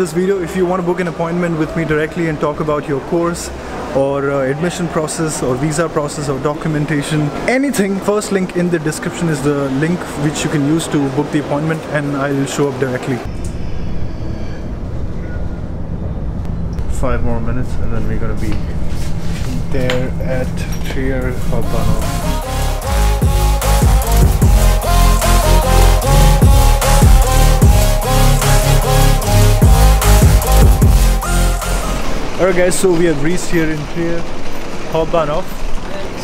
this video, if you want to book an appointment with me directly and talk about your course or uh, admission process or visa process or documentation, anything, first link in the description is the link which you can use to book the appointment and I'll show up directly. Five more minutes and then we're gonna be there at Trier Hauptbahnhof. Alright guys, so we have reached here in here Hauptbahnhof.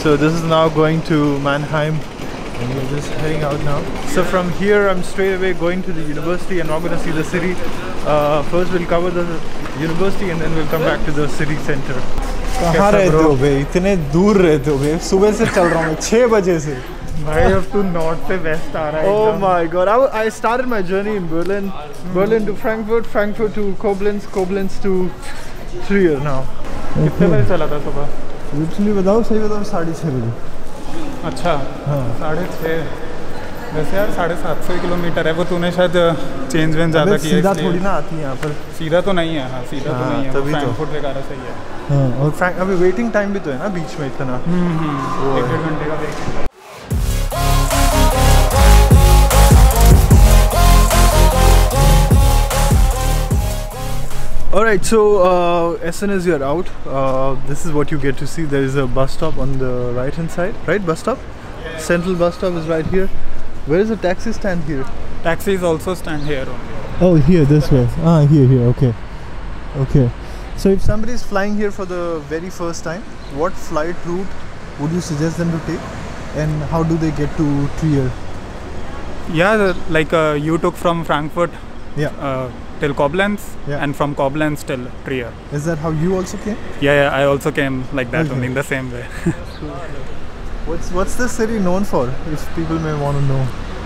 So this is now going to Mannheim and we're just heading out now. So from here I'm straight away going to the university. I'm not going to see the city. Uh, first we'll cover the university and then we'll come back to the city center. Where have you भाई इतने दूर रहते हो भाई सुबह से चल रहा हूँ छः बजे से भाई अब तू नॉर्थ से वेस्ट आ रहा है ओह my god I I started my journey in Berlin Berlin to Frankfurt Frankfurt to Koblenz To Trier now. कितने बजे चला था सुबह? लिटरली बताओ सही बताओ साढ़े छः बजे। अच्छा हाँ। साढ़े छः वैसे यार साढ़े सात सौ किलोमीटर है वो तूने शायद चेंज वेंज ज़्यादा किया सीधा थोड़ी ना आती है यहाँ पर। सीधा तो नहीं है हाँ सीधा हाँ, तो हाँ, नहीं है तभी तो। फ्रैंकफर्ट वगैरह सही है। हाँ और Frank, अभी वेटिंग टाइम भी तो है ना बीच में इतना। एक डेढ़ घंटे का wait Alright, so uh, as soon as you're out, uh, this is what you get to see. There is a bus stop on the right hand side, right? Bus stop? Yeah. Central bus stop is right here. Where is the taxi stand here? Taxis also stand here. Oh, here, this way. Ah, here, here, okay. Okay. So if somebody is flying here for the very first time, what flight route would you suggest them to take? And how do they get to Trier? Yeah, like uh, you took from Frankfurt. Yeah. Uh, till Koblenz Yeah. and from Koblenz till Trier. Is that how you also came? Yeah, yeah, I also came like that Okay. only in the same way. What's what's this city known for? If people may want to know.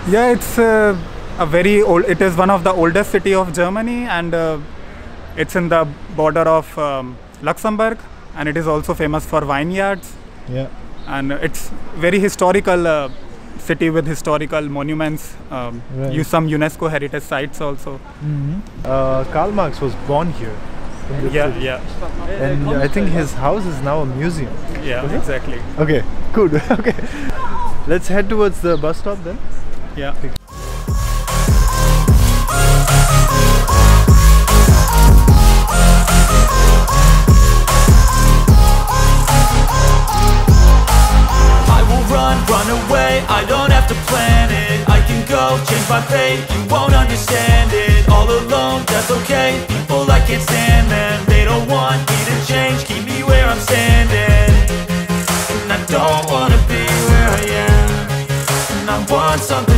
Yeah, it's uh, a very old. It is one of the oldest city of Germany, and uh, it's in the border of um, Luxembourg, and it is also famous for vineyards. yeah And it's very historical uh, city with historical monuments. Um, Right. Use some UNESCO heritage sites also. mm-hmm. Uh, Karl Marx was born here. Yeah, city. yeah, And I think his house is now a museum. yeah, exactly. Okay, good. okay. Let's head towards the bus stop then. Yeah. Run, run away, I don't have to plan it. I can go, change my fate, you won't understand it. All alone, that's okay, people I can't stand them They don't want me to change, keep me where I'm standing. And I don't wanna be where I am. And I want something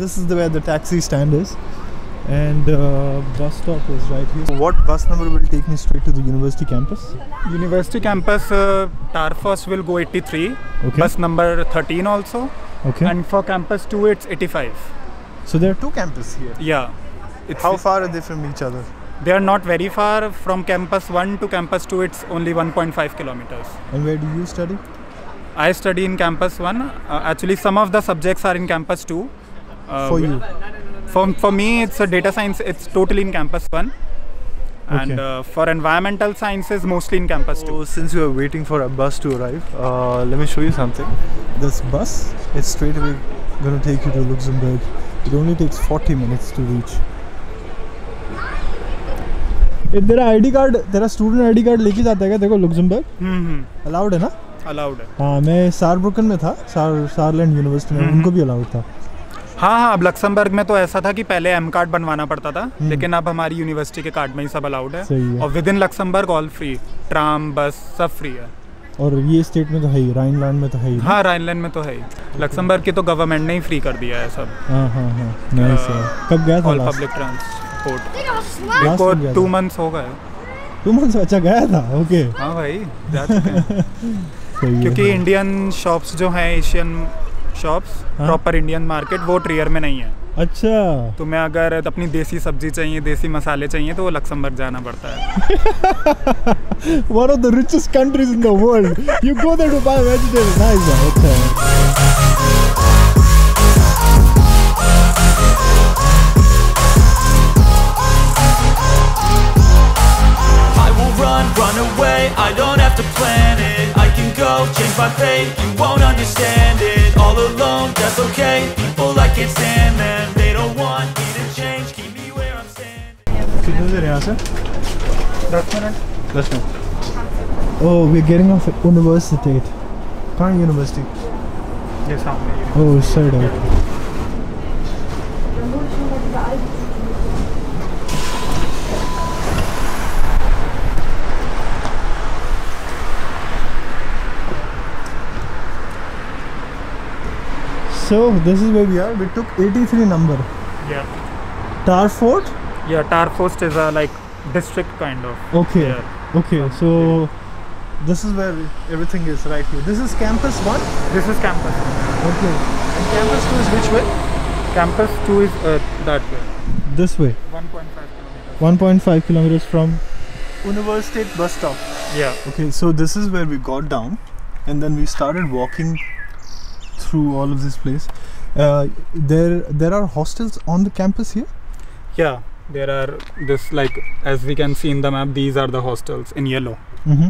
this is the where the taxi stand is and uh, bus stop is right here what bus number will take me straight to the university campus University campus, uh, Tarforst will go 83. Okay. Bus number 13 also. okay And for campus 2, it's 85. so there are Two campuses here. Yeah. It's, How far are they from each other? They are not very far from campus 1 to campus 2, it's only 1.5 kilometers. and where do you study I study in campus 1. Uh, actually, some of the subjects are in campus 2. Uh, for you For, for me, it's a data science, it's totally in campus 1. And Okay. uh, for environmental sciences, mostly in campus 2. So since you are waiting for a bus to arrive, uh, let me show you something. this bus is straight away going to take you to luxembourg it only takes 40 minutes to reach uh, तेरा ID card तेरा student ID card लेके जाता है क्या देखो Luxembourg हम्म allowed है ना allowed है हाँ मैं सारब्रुकन में था सार सारलैंड यूनिवर्सिटी में हम्म। उनको भी अलाउड था हाँ हाँ अब लक्समबर्ग में तो ऐसा था कि पहले एम कार्ड बनवाना पड़ता था लेकिन अब हमारी यूनिवर्सिटी के कार्ड में ही सब अलाउड है। है। और within Luxembourg all free tram bus सब फ्री है। और ये स्टेट में तो है ही राइनलैंड में तो है ही हाँ राइनलैंड में तो है ही। लक्समबर्ग की तो गवर्नमेंट ने ही फ्री कर दिया है सब। हाँ हाँ हाँ नाइस कब गया था all public transport two? Months हो गए। टू मंथ्स अच्छा गया था ओके हाँ भाई जा चुके हैं। क्योंकि इंडियन शॉप्स जो हैं Asian shops proper Indian market वो ट्रियर में नहीं है। अच्छा। तो मैं अगर अपनी देसी सब्ज़ी चाहिए देसी मसाले चाहिए तो वो लक्समबर्ग जाना पड़ता है। Run away, I don't have to plan it. I can go change my fate. sir? That's minute. Oh, we're getting off at university. Khan University. Yes, I'm Oh, sir. So this is where we are. We took 83 number. Yeah. Tarforst. Yeah, Tarforst is a like district kind of. Okay. Yeah. Okay. So this is where everything is right here. This is campus one. This is campus. Okay. And campus two is which way? Campus two is uh, that way. This way. 1.5 kilometers. 1.5 kilometers from University bus stop. Yeah. Okay, so this is where we got down, and then we started walking through all of this place. Uh, there, there are hostels on the campus here. Yeah. There are this like as we can see in the map. These are the hostels in yellow. Mm-hmm.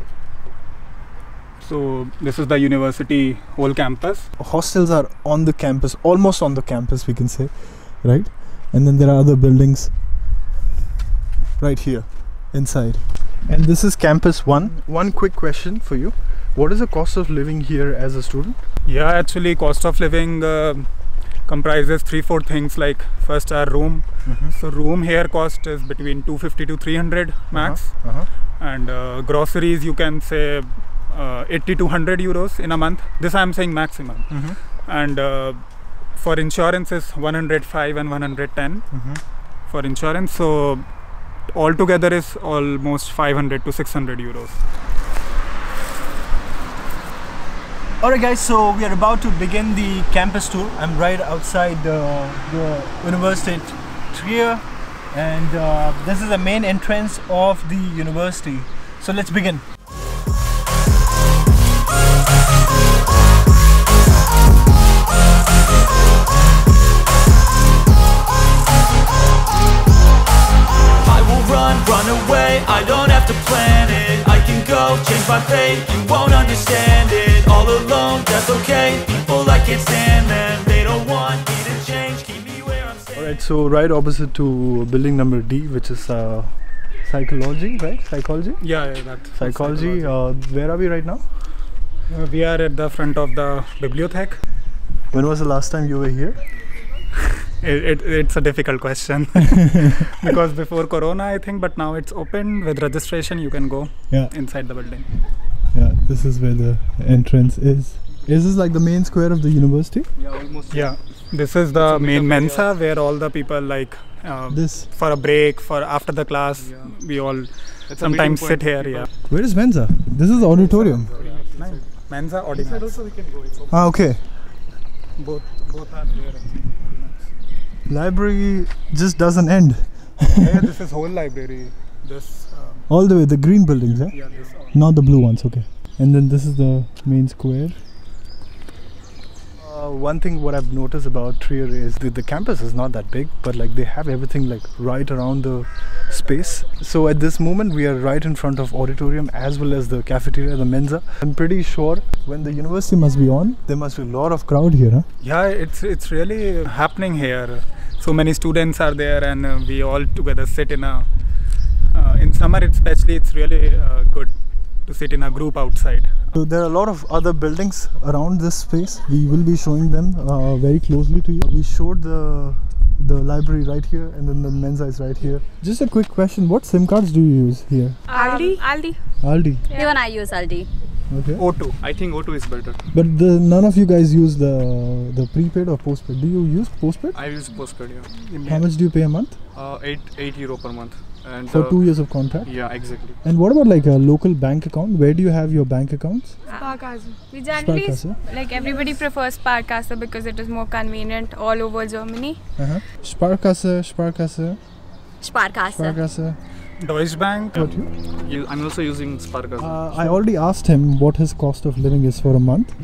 So this is the university whole campus. Hostels are on the campus, almost on the campus, we can say, right? And then there are other buildings right here inside. And this is campus one. One quick question for you: What is the cost of living here as a student? Yeah, actually, cost of living uh, comprises three, four things. Like first, our room. Mm-hmm. So room here cost is between 250 to 300 max, Uh-huh. and uh, groceries you can say uh, 80 to 100 euros in a month. This I am saying maximum. Mm-hmm. And uh, for insurance is 105 and 110 Mm-hmm. for insurance. So altogether is almost 500 to 600 euros. Alright, guys, so we are about to begin the campus tour. I'm right outside uh, the University Trier, and uh, this is the main entrance of the university. So let's begin. Run away, I don't have to plan it I can go, change my fate, you won't understand it All alone, that's okay, people I can't stand them They don't want me to change, keep me where I'm standing Alright, so right opposite to building number D, which is uh, psychology, right? Psychology? Yeah, yeah that's Psychology. Uh, where are we right now? Uh, we are at the front of the bibliothèque. When was the last time you were here? It, it, it's a difficult question because before Corona, I think, but now it's open with registration. You can go Yeah, inside the building. Yeah. This is where the entrance is. Is this like the main square of the university? Yeah, almost. Yeah, this is the main mensa where all the people like um, This. for a break, for after the class, we all sometimes sit here. Yeah, Where is Mensa? This is the auditorium. nice. Mensa ordinance. Ah, okay. Both both are there. Library just doesn't end. yeah, this is whole library. This All the way, the green buildings, eh? yeah. Not the blue ones, okay. And then this is the main square. Uh, one thing what I've noticed about Trier is that the campus is not that big, but like they have everything like right around the space. So at this moment we are right in front of auditorium as well as the cafeteria, the Mensa. I'm pretty sure when the university must be on, there must be a lot of crowd here, huh? Yeah, it's it's really happening here. So many students are there, and uh, we all together sit in a. In summer, especially, it's really uh, good to sit in a group outside. So there are a lot of other buildings around this space. We will be showing them uh, very closely to you. We showed the the library right here, and then the Mensa is right here. Just a quick question: What SIM cards do you use here? Aldi. Aldi. Aldi. Even I use Aldi. Okay. O2. I think O2 is better. But the, none of you guys use the the prepaid or postpaid. Do you use postpaid? I use postpaid. Yeah. How much do you pay a month? Uh, eight eight euro per month. And For uh, two years of contract. Yeah, exactly. And what about like a local bank account? Where do you have your bank accounts? Sparkasse. We generally, Sparkasse. like everybody prefers Sparkasse because it is more convenient all over Germany. Uh-huh. Sparkasse, Sparkasse, Sparkasse. Sparkasse. Deutsche Bank. What you? You, I'm also using Sparkasse. Uh, I already asked him what his cost of living is for a month.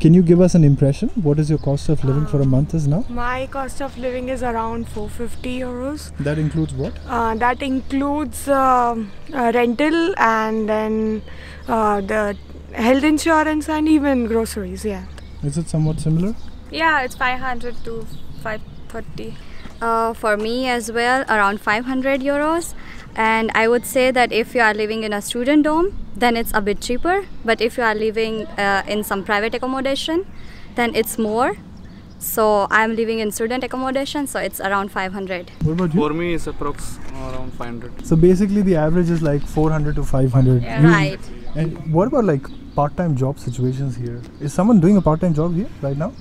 Can you give us an impression? What is your cost of living for a month is now? My cost of living is around 450 euros. That includes what? Uh, that includes um uh, rental and then uh, the health insurance and even groceries. Yeah. Is it somewhat similar? Yeah, it's 500 to 530. Uh, for me as well, around 500 euros. And I would say that if you are living in a student dorm, then it's a bit cheaper. But if you are living uh, in some private accommodation, then it's more. So I'm living in student accommodation, so it's around 500. What about you? For me, it's approx around 500. So basically, the average is like 400 to 500. Yeah. You- Right. And what about like part-time job situations here? Is someone doing a part-time job here right now?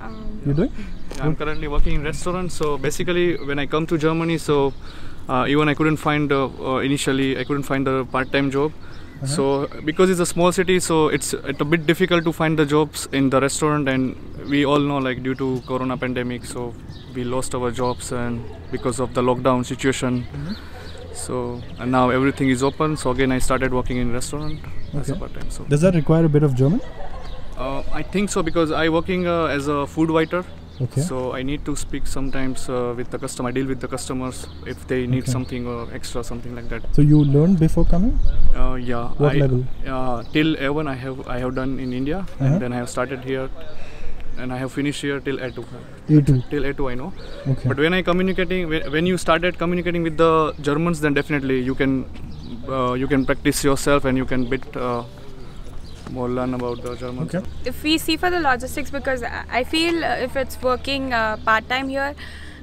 Um, You doing? Yeah, I'm currently working in restaurant. So basically, when I come to Germany, so even I couldn't find uh, uh, initially I couldn't find a part-time job. So because it's a small city, so it's it's a bit difficult to find the jobs in the restaurant, and we all know like due to Corona pandemic, so we lost our jobs and because of the lockdown situation. So and now everything is open. So again, I started working in restaurant as a part-time. So Does that require a bit of German? uh, I think so because I working uh, as a food waiter. Okay. So I need to speak sometimes uh, with the customer. I deal with the customers if they need Okay. something or extra, something like that. So you learned before coming? Uh, yeah. What I, level? Uh, till A1 I have I have done in India, Uh-huh. and then I have started here, and I have finished here till A2. A2. Till A2 I know. Okay. But when I communicating, when, when you started communicating with the Germans, then definitely you can uh, you can practice yourself and you can bit uh, more learn about the German. Okay. if we see for the logistics, because I I feel uh, if it's working uh, part time here,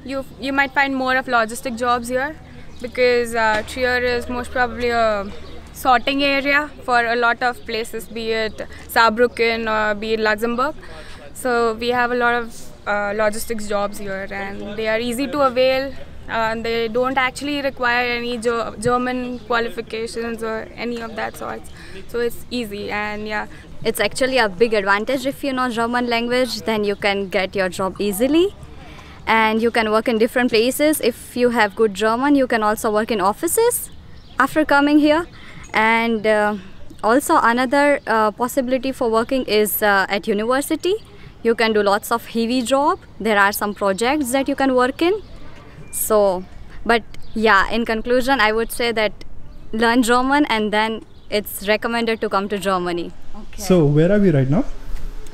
you you might find more of logistic jobs here, because uh, Trier is most probably a sorting area for a lot of places, be it Saarbrücken or be it Luxembourg. So we have a lot of uh, logistics jobs here, and they are easy to avail. Uh, they don't actually require any Ger- German qualifications or any of that sorts. So it's easy, and yeah, It's actually a big advantage if you know German language, then you can get your job easily. And you can work in different places. If you have good German, you can also work in offices after coming here. And uh, also another uh, possibility for working is uh, at university. You can do lots of heavy job. There are some projects that you can work in. So, but yeah, in conclusion, I would say that learn German and then it's recommended to come to Germany. Okay. So where are we right now?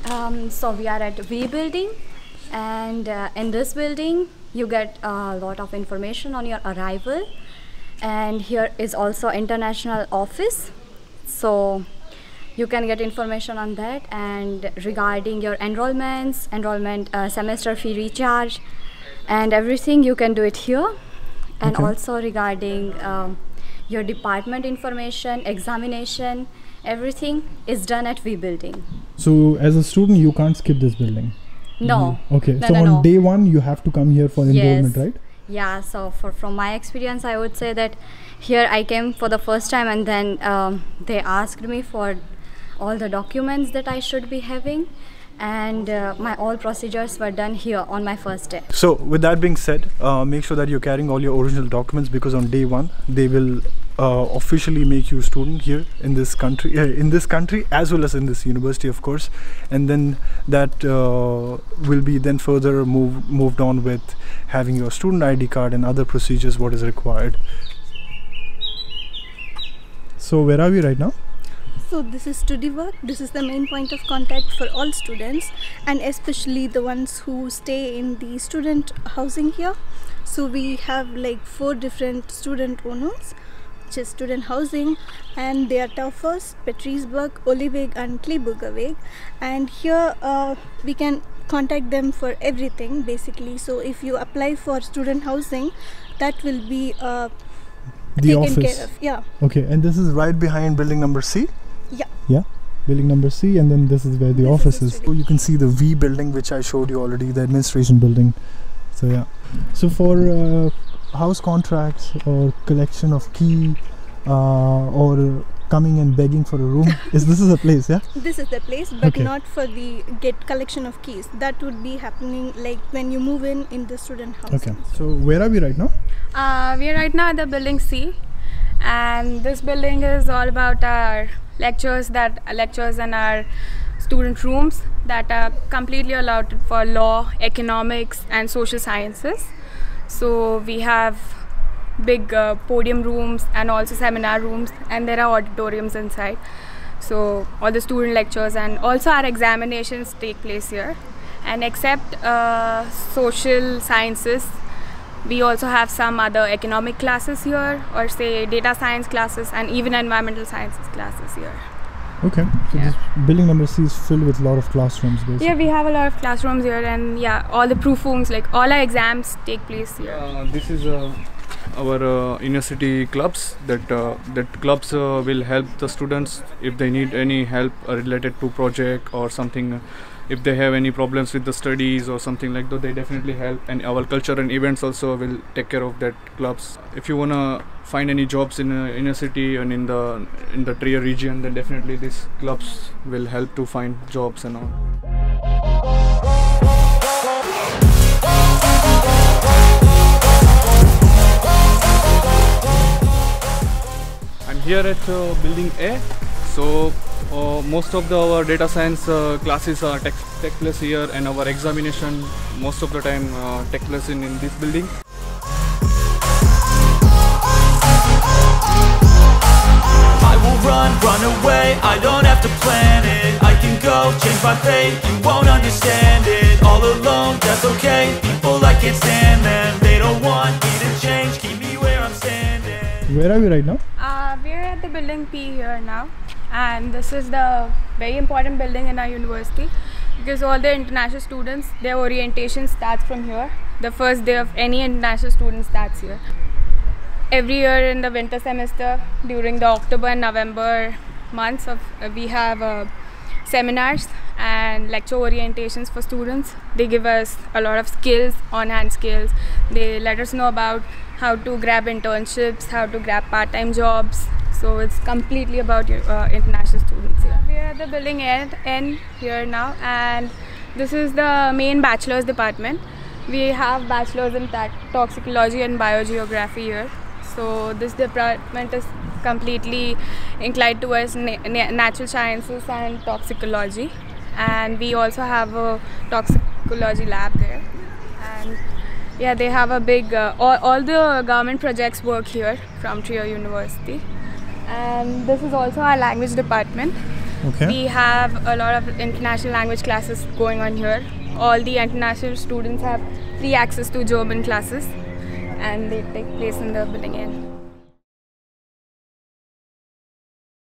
Um, so we are at V building, and uh, in this building you get a lot of information on your arrival. And here is also international office, so you can get information on that and regarding your enrollments, enrollment uh, semester fee recharge, and everything you can do it here. And Okay. also regarding um, your department information, examination, everything is done at V building. So as a student, you can't skip this building. No. Okay. No, so no, on no. day one, you have to come here for enrollment, Yes. right? Yeah, so for from my experience, I would say that here I came for the first time, and then um, they asked me for all the documents that I should be having, and uh, my all procedures were done here on my first day. So, with that being said, uh, make sure that you're carrying all your original documents because on day one they will uh, officially make you student here in this country, uh, in this country as well as in this university, of course, and then that uh, will be then further move, moved on with having your student ID card and other procedures what is required. So, where are we right now? So this is StudyWork. This is the main point of contact for all students and especially the ones who stay in the student housing here. So we have like four different student owners, which is student housing and they are Tarforst, Petrisberg, Olewig and Kleeburgerweg. And here uh, we can contact them for everything basically. So if you apply for student housing, that will be uh, The taken office. care of. Yeah. Okay, and this is right behind building number C? Yeah. Yeah, building number C, and then this is where the office is. So you can see the V building, which I showed you already, the administration building. So, yeah. So, for uh, house contracts or collection of key uh, or coming and begging for a room is this is a place yeah This is the place, but Okay. not for the get collection of keys. That would be happening like when you move in in the student house. okay so where are we right now Uh, we are right now at the building C, and this building is all about our lectures that lectures and our student rooms that are completely allowed for law, economics, and social sciences. So we have big uh, podium rooms and also seminar rooms, and there are auditoriums inside. So all the student lectures and also our examinations take place here. And except uh, social sciences, we also have some other economic classes here, or say data science classes, and even environmental sciences classes here. okay so Yeah. this building number c is filled with a lot of classrooms basically Yeah, we have a lot of classrooms here, and yeah, all the proof rooms, like all our exams take place here. Uh, this is uh, our uh, university clubs that uh, that clubs uh, will help the students if they need any help uh, related to project or something if they have any problems with the studies or something like that they definitely help. And our culture and events also will take care of that clubs. If you want to find any jobs in a city and in the in the Trier region then definitely these clubs will help to find jobs and all. I'm here at uh, building A. So uh, most of the our data science uh, classes are take, take place here, and our examination most of the time uh, take place in, in this building. I will run, run away, I don't have to plan it. I can go, change my fate, you won't understand it. All alone, that's okay, people I can't stand them They don't want me to change, keep me where I'm standing. Where are we right now? Uh, we're at the building P here now, and this is the very important building in our university because all the international students, their orientation starts from here. The first day of any international student starts here. Every year in the winter semester, during the October and November months, of uh, we have uh, seminars and lecture orientations for students. They give us a lot of skills, on-hand skills. They let us know about how to grab internships, how to grab part-time jobs. So it's completely about your, uh, international students here. We are at the building N, N here now, and this is the main bachelor's department. We have bachelor's in toxicology and biogeography here. So this department is completely inclined towards na- natural sciences and toxicology, and we also have a toxicology lab there. Yeah, they have a big uh, all, all the government projects work here from Trier University, and this is also our language department. okay We have a lot of international language classes going on here. All the international students have free access to German classes, and they take place in the building N.